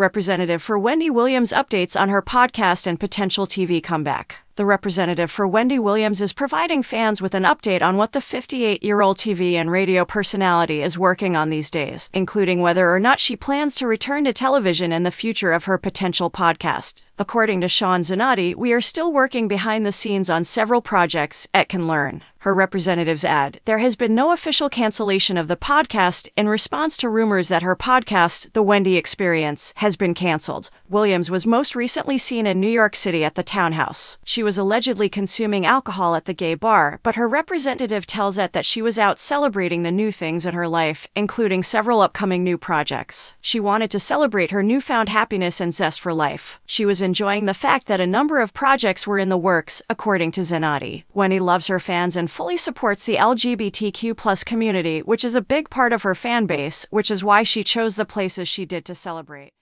Representative for Wendy Williams updates on her podcast and potential TV comeback. The representative for Wendy Williams is providing fans with an update on what the 58 year old TV and radio personality is working on these days, including whether or not she plans to return to television and the future of her potential podcast. According to Shawn Zanotti, we are still working behind the scenes on several projects at Can Learn. Her representatives add, there has been no official cancellation of the podcast in response to rumors that her podcast, The Wendy Experience, has been canceled. Williams was most recently seen in New York City at the Townhouse. She was allegedly consuming alcohol at the gay bar, but her representative tells it that she was out celebrating the new things in her life, including several upcoming new projects. She wanted to celebrate her newfound happiness and zest for life. She was enjoying the fact that a number of projects were in the works, according to Zanotti. Wendy loves her fans and fully supports the LGBTQ plus community, which is a big part of her fan base, which is why she chose the places she did to celebrate.